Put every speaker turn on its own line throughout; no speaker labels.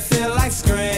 feel like screaming?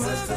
Too